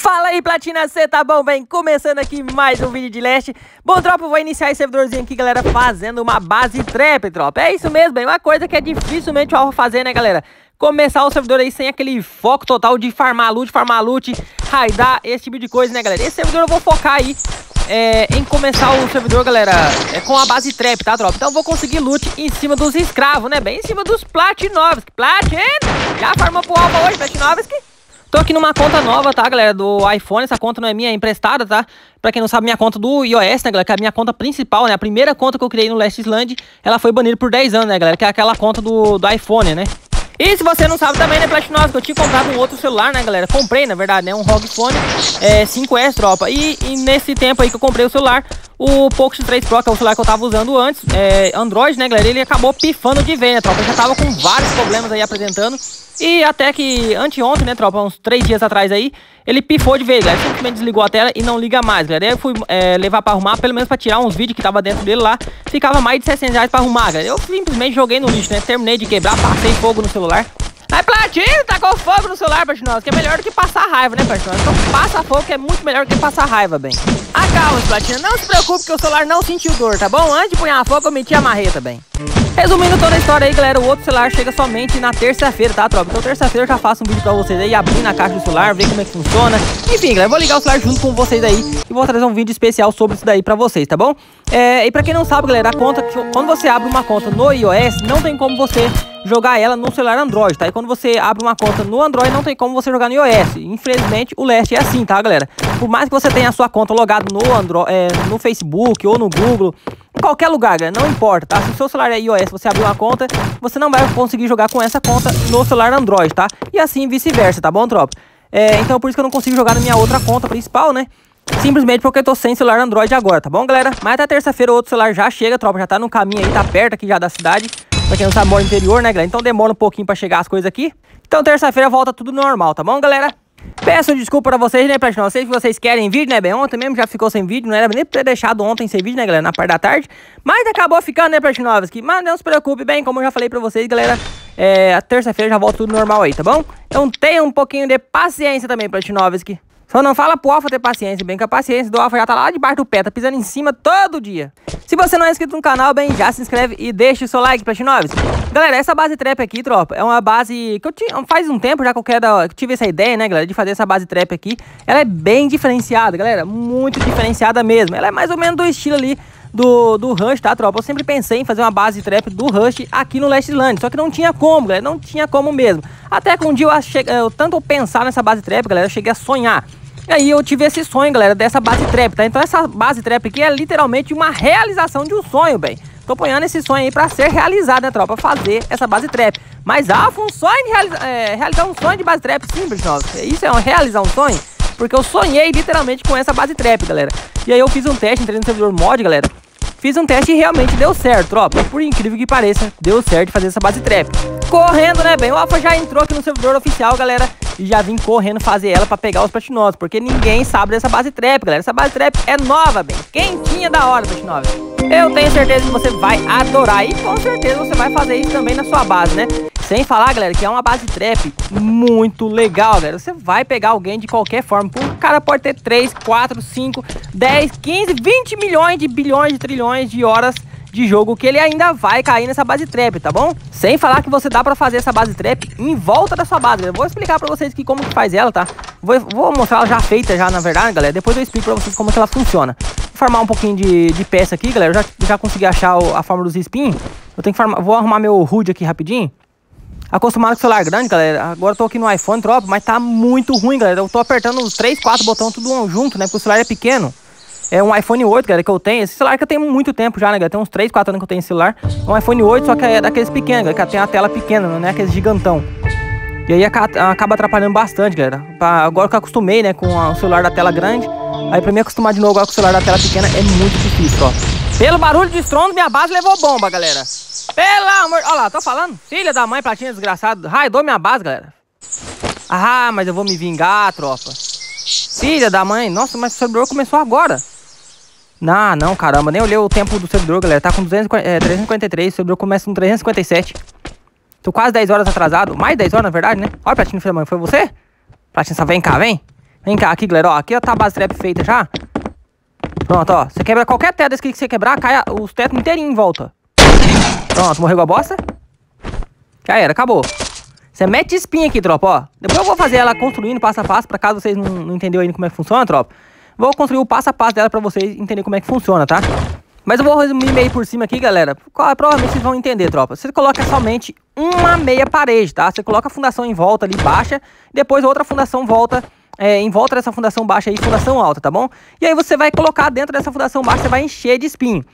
Fala aí, Platina, você tá bom? Bem, começando aqui mais um vídeo de leste. Bom, tropa, vou iniciar esse servidorzinho aqui, galera, fazendo uma base trap, tropa. É isso mesmo, bem, uma coisa que é dificilmente eu vou fazer, né, galera? Começar o servidor aí sem aquele foco total de farmar loot, farmar loot, raidar, esse tipo de coisa, né, galera? Esse servidor eu vou focar aí é, em começar o servidor, galera, é, com a base trap, tá, tropa? Então eu vou conseguir loot em cima dos escravos, né, bem em cima dos Platinovski. Platin, já farmou pro alvo hoje, Platinovski? Tô aqui numa conta nova, tá, galera, do iPhone. Essa conta não é minha, é emprestada, tá? Pra quem não sabe, minha conta do iOS, né, galera, que é a minha conta principal, né? A primeira conta que eu criei no Last Island, ela foi banida por 10 anos, né, galera? Que é aquela conta do, do iPhone, né? E se você não sabe também, né, Platinosa, que eu tinha comprado um outro celular, né, galera? Comprei, na verdade, né, um ROG Phone é, 5S, tropa. E, e, nesse tempo aí que eu comprei o celular, o Poco X3 Pro, que é o celular que eu tava usando antes, é, Android, né, galera? Ele acabou pifando de vez, né, tropa? Eu já tava com vários problemas aí apresentando. E até que anteontem, né, tropa, uns três dias atrás aí, ele pifou de vez, galera. Simplesmente desligou a tela e não liga mais, galera. Aí eu fui é, levar pra arrumar, pelo menos pra tirar uns vídeos que tava dentro dele lá. Ficava mais de 600 reais pra arrumar, galera. Eu simplesmente joguei no lixo, né? Terminei de quebrar, passei fogo no celular. Aí, Platino, tacou fogo no celular, Platinosa, que é melhor do que passar raiva, né, Platinosa? Então passa fogo, que é muito melhor do que passar raiva, bem. Acalma, Platina, não se preocupe que o celular não sentiu dor, tá bom? Antes de punhar fogo, eu meti a marreta, bem. Resumindo toda a história aí, galera, o outro celular chega somente na terça-feira, tá, tropa? Então terça-feira eu já faço um vídeo pra vocês aí, abrindo a caixa do celular, ver como é que funciona. Enfim, galera, vou ligar o celular junto com vocês aí e vou trazer um vídeo especial sobre isso daí pra vocês, tá bom? É, e pra quem não sabe, galera, a conta, quando você abre uma conta no iOS, não tem como você jogar ela no celular Android, tá? E quando você abre uma conta no Android, não tem como você jogar no iOS. Infelizmente, o Leste é assim, tá, galera? Por mais que você tenha a sua conta logada no Android, é, no Facebook ou no Google, em qualquer lugar, galera, não importa, tá? Se o seu celular é iOS, você abrir uma conta, você não vai conseguir jogar com essa conta no celular Android, tá? E assim vice-versa, tá bom, tropa? É, então por isso que eu não consigo jogar na minha outra conta principal, né? Simplesmente porque eu tô sem celular Android agora, tá bom, galera? Mas até terça-feira o outro celular já chega, tropa, já tá no caminho aí, tá perto aqui já da cidade. Pra quem não sabe, mora no interior, né, galera? Então demora um pouquinho pra chegar as coisas aqui. Então terça-feira volta tudo normal, tá bom, galera? Peço desculpa pra vocês, né, Platinão? Eu sei que vocês querem vídeo, né, bem? Ontem mesmo já ficou sem vídeo, não era nem pra ter deixado ontem sem vídeo, né, galera? Na parte da tarde. Mas acabou ficando, né, Platinovski? Mas não se preocupe, bem, como eu já falei pra vocês, galera. É, a terça-feira já volta tudo normal aí, tá bom? Então tenha um pouquinho de paciência também, Platinovski. Só não fala pro Alfa ter paciência, bem que a paciência do Alfa já tá lá debaixo do pé, tá pisando em cima todo dia. Se você não é inscrito no canal, bem, já se inscreve e deixa o seu like, Platinoves. Galera, essa base trap aqui, tropa, é uma base que eu tinha, faz um tempo já que eu, quero, que eu tive essa ideia, né, galera, de fazer essa base trap aqui. Ela é bem diferenciada, galera, muito diferenciada mesmo. Ela é mais ou menos do estilo ali do, do Rush, tá, tropa? Eu sempre pensei em fazer uma base trap do Rush aqui no Last Land, só que não tinha como, galera, não tinha como mesmo. Até que um dia eu, achei, eu tanto pensar nessa base trap, galera, eu cheguei a sonhar. E aí eu tive esse sonho, galera, dessa base trap, tá? Então essa base trap aqui é literalmente uma realização de um sonho, bem. Tô apoiando esse sonho aí pra ser realizado, né, tropa? Fazer essa base trap. Mas há um sonho de realiza é, realizar um sonho de base trap simples, nossa. Isso é um, realizar um sonho? Porque eu sonhei literalmente com essa base trap, galera. E aí eu fiz um teste, entrei no servidor mod, galera. Fiz um teste e realmente deu certo, tropa. Por incrível que pareça, deu certo fazer essa base trap. Correndo, né, bem? O Alpha já entrou aqui no servidor oficial, galera e já vim correndo fazer ela pra pegar os platinosos, porque ninguém sabe dessa base trap, galera. Essa base trap é nova, bem, quentinha da hora, platinosos. Eu tenho certeza que você vai adorar e com certeza você vai fazer isso também na sua base, né? Sem falar, galera, que é uma base trap muito legal, galera. Você vai pegar alguém de qualquer forma. O cara pode ter 3, 4, 5, 10, 15, 20 milhões de bilhões de trilhões de horas de jogo que ele ainda vai cair nessa base trap, tá bom? Sem falar que você dá pra fazer essa base trap em volta da sua base. Eu vou explicar pra vocês aqui como que faz ela, tá? Vou, vou mostrar ela já feita já, na verdade, galera. Depois eu explico pra vocês como que ela funciona. Vou farmar um pouquinho de, de peça aqui, galera. Eu já, já consegui achar o, a forma dos spin. Eu tenho que farmar... Vou arrumar meu HUD aqui rapidinho. Acostumado com o celular grande, galera. Agora eu tô aqui no iPhone, tropa, mas tá muito ruim, galera. Eu tô apertando os 3, 4 botões tudo junto, né? Porque o celular é pequeno. É um iPhone 8, galera, que eu tenho. Esse celular que eu tenho muito tempo já, né, galera? Tem uns 3, 4 anos que eu tenho esse celular. É um iPhone 8, só que é daqueles pequenos, galera, que tem a tela pequena, não é aqueles gigantão. E aí acaba atrapalhando bastante, galera. Agora que eu acostumei, né, com o celular da tela grande. Aí pra mim acostumar de novo agora com o celular da tela pequena é muito difícil, ó. Pelo barulho de estrondo, minha base levou bomba, galera. Pelo amor... Olha lá, tô falando. Filha da mãe, platinha desgraçado. Raidou minha base, galera. Ah, mas eu vou me vingar, tropa. Filha da mãe. Nossa, mas o servidor começou agora. Não, não, caramba, nem olhei o tempo do servidor, galera. Tá com 240, é, 353, o servidor começa com 357. Tô quase 10 horas atrasado. Mais 10 horas, na verdade, né? Olha, Platina, filha mãe, foi você? Platina, vem cá, vem. Vem cá, aqui, galera, ó. Aqui tá a base trap feita já. Pronto, ó. Você quebra qualquer teto desse que você quebrar, cai os tetos inteirinho em volta. Pronto, morreu a bosta. Já era, acabou. Você mete espinha aqui, tropa, ó. Depois eu vou fazer ela construindo passo a passo, pra caso vocês não, não entenderam ainda como é que funciona, tropa. Vou construir o passo a passo dela pra vocês entenderem como é que funciona, tá? Mas eu vou resumir meio por cima aqui, galera. Provavelmente vocês vão entender, tropa. Você coloca somente uma meia parede, tá? Você coloca a fundação em volta ali, baixa. Depois outra fundação volta é, em volta dessa fundação baixa aí, fundação alta, tá bom? E aí você vai colocar dentro dessa fundação baixa, você vai encher de espinho.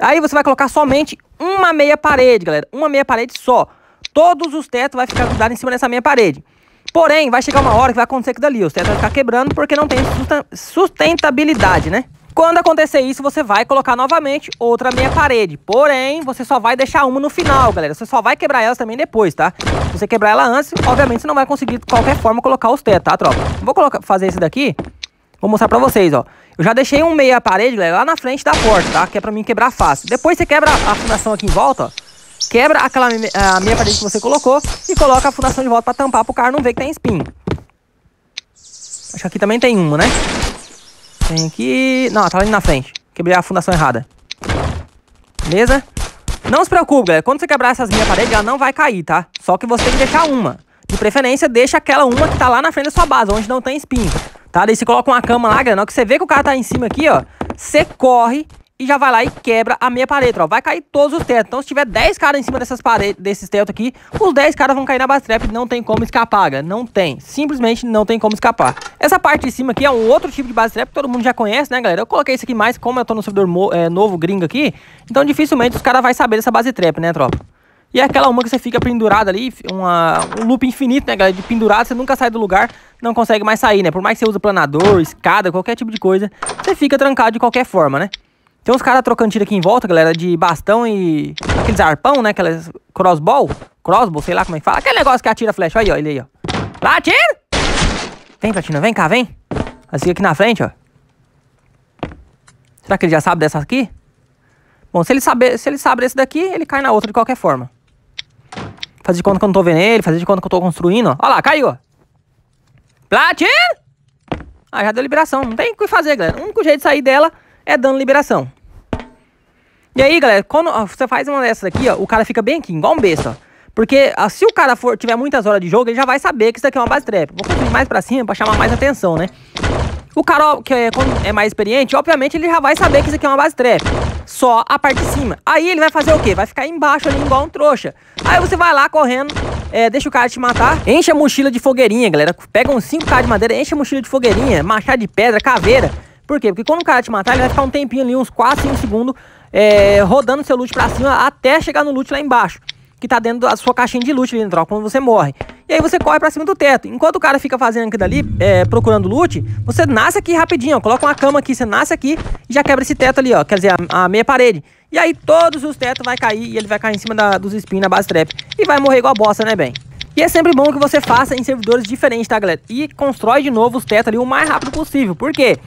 Aí você vai colocar somente uma meia parede, galera. Uma meia parede só. Todos os tetos vai ficar grudados em cima dessa meia parede. Porém, vai chegar uma hora que vai acontecer aquilo dali. Os tetos vão ficar quebrando porque não tem sustentabilidade, né? Quando acontecer isso, você vai colocar novamente outra meia parede. Porém, você só vai deixar uma no final, galera. Você só vai quebrar elas também depois, tá? Se você quebrar ela antes, obviamente você não vai conseguir de qualquer forma colocar os tetos, tá, tropa? Vou colocar, fazer esse daqui. Vou mostrar pra vocês, ó. Eu já deixei um meia parede, galera, lá na frente da porta, tá? Que é pra mim quebrar fácil. Depois você quebra a fundação aqui em volta, ó. Quebra aquela a meia parede que você colocou e coloca a fundação de volta pra tampar pro cara não ver que tem espinho. Acho que aqui também tem uma, né? Tem aqui... Não, tá ali na frente. Quebrei a fundação errada. Beleza? Não se preocupe, galera. Quando você quebrar essas minhas paredes, ela não vai cair, tá? Só que você tem que deixar uma. De preferência, deixa aquela uma que tá lá na frente da sua base, onde não tem espinho. Tá? Daí você coloca uma cama lá, galera. Na que você vê que o cara tá em cima aqui, ó. Você corre e já vai lá e quebra a meia parede, ó. Vai cair todos os tetos. Então, se tiver 10 caras em cima dessas paredes, desses tetos aqui, os 10 caras vão cair na base trap. Não tem como escapar, galera. Não tem. Simplesmente não tem como escapar. Essa parte de cima aqui é um outro tipo de base trap que todo mundo já conhece, né, galera? Eu coloquei isso aqui mais, como eu tô no servidor é, novo, gringo aqui. Então, dificilmente os caras vão saber dessa base trap, né, tropa? E é aquela uma que você fica pendurado ali, uma, um loop infinito, né, galera? De pendurado, você nunca sai do lugar, não consegue mais sair, né? Por mais que você use planador, escada, qualquer tipo de coisa, você fica trancado de qualquer forma, né? Tem uns caras trocando tiro aqui em volta, galera, de bastão e... Aqueles arpão, né? Aqueles crossbow. Crossbow, sei lá como é que fala. Aquele negócio que atira flecha. Olha aí, ó. Ele aí, ó. Lá, atira! Vem, Platina. Vem cá, vem. Assim aqui na frente, ó. Será que ele já sabe dessa aqui? Bom, se ele saber, se ele sabe desse daqui, ele cai na outra de qualquer forma. Fazer de conta que eu não tô vendo ele, fazer de conta que eu tô construindo, ó. Olha lá, caiu, ó. Platina! Ah, já deu liberação. Não tem o que fazer, galera. O único jeito de sair dela é dando liberação. E aí, galera, quando você faz uma dessas aqui, ó, o cara fica bem aqui, igual um besta. Porque ó, se o cara for, tiver muitas horas de jogo, ele já vai saber que isso aqui é uma base trap. Vou construir mais pra cima pra chamar mais atenção, né? O cara que é, é, mais experiente, obviamente ele já vai saber que isso aqui é uma base trap. Só a parte de cima. Aí ele vai fazer o quê? Vai ficar embaixo ali igual um trouxa. Aí você vai lá correndo, é, deixa o cara te matar, enche a mochila de fogueirinha, galera. Pega uns 5k de madeira, enche a mochila de fogueirinha, machado de pedra, caveira. Por quê? Porque quando o cara te matar, ele vai ficar um tempinho ali, uns 4, 5 segundos, é, rodando seu loot pra cima até chegar no loot lá embaixo. Que tá dentro da sua caixinha de loot ali dentro, ó, quando você morre. E aí você corre pra cima do teto. Enquanto o cara fica fazendo aquilo ali, é, procurando loot, você nasce aqui rapidinho, ó. Coloca uma cama aqui, você nasce aqui e já quebra esse teto ali, ó. Quer dizer, a, a meia parede. E aí todos os tetos vai cair e ele vai cair em cima da, dos espinhos na base trap. E vai morrer igual a bosta, né, bem? E é sempre bom que você faça em servidores diferentes, tá, galera? E constrói de novo os tetos ali o mais rápido possível. Por quê?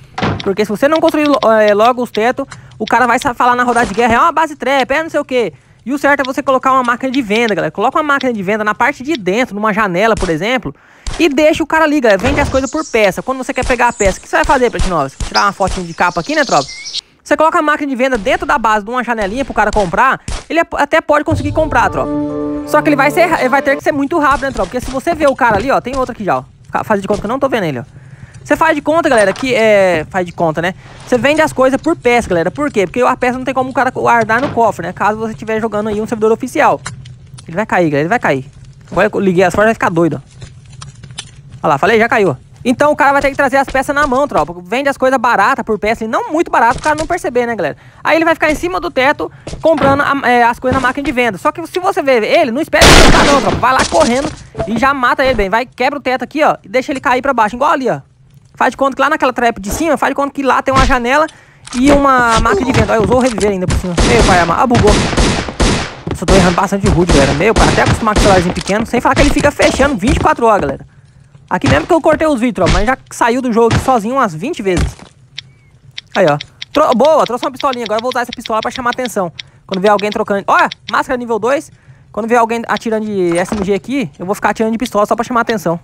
Porque se você não construir é, logo os tetos, o cara vai falar na rodada de guerra, é uma base trap, é não sei o quê. E o certo é você colocar uma máquina de venda, galera. Coloca uma máquina de venda na parte de dentro, numa janela, por exemplo, e deixa o cara ali, galera. Vende as coisas por peça. Quando você quer pegar a peça, o que você vai fazer, Platinovas? Tirar uma fotinha de capa aqui, né, tropa? Você coloca a máquina de venda dentro da base de uma janelinha pro cara comprar, ele até pode conseguir comprar, tropa. Só que ele vai, ser, ele vai ter que ser muito rápido, né, tropa? Porque se você vê o cara ali, ó, tem outro aqui já, ó. Faz de conta que eu não tô vendo ele, ó. Você faz de conta, galera, que é... Faz de conta, né? Você vende as coisas por peça, galera. Por quê? Porque a peça não tem como o cara guardar no cofre, né? Caso você estiver jogando aí um servidor oficial. Ele vai cair, galera. Ele vai cair. Agora eu liguei as forças, vai ficar doido, ó. Olha lá, falei, já caiu. Então o cara vai ter que trazer as peças na mão, tropa. Vende as coisas baratas por peça, e não muito barato, o cara não perceber, né, galera? Aí ele vai ficar em cima do teto comprando a, é, as coisas na máquina de venda. Só que se você ver ele, não espera ele ficar não, tropa. Vai lá correndo e já mata ele bem. Vai, quebra o teto aqui, ó, e deixa ele cair pra baixo, igual ali, ó. Faz de conta que lá naquela trap de cima, faz de conta que lá tem uma janela e uma máquina de venda. Olha, usou reviver ainda por cima. Meu pai, ah, bugou. Nossa, tô errando bastante rude, galera. Meu pai, até acostumar com o celularzinho pequeno. Sem falar que ele fica fechando 24 horas, galera. Aqui mesmo que eu cortei os vídeos, mas já saiu do jogo sozinho umas 20 vezes. Aí, ó. Tro Boa, trouxe uma pistolinha. Agora vou usar essa pistola pra chamar atenção. Quando ver alguém trocando... Olha, máscara nível 2. Quando ver alguém atirando de SMG aqui, eu vou ficar atirando de pistola só pra chamar atenção.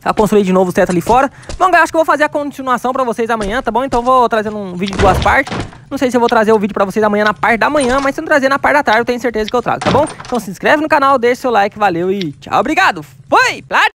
Pra construir de novo o teto ali fora. Bom, galera, acho que eu vou fazer a continuação pra vocês amanhã, tá bom? Então vou trazendo um vídeo de duas partes. Não sei se eu vou trazer o vídeo pra vocês amanhã na parte da manhã, mas se não trazer na parte da tarde, eu tenho certeza que eu trago, tá bom? Então se inscreve no canal, deixa seu like, valeu e tchau, obrigado. Foi! Plat!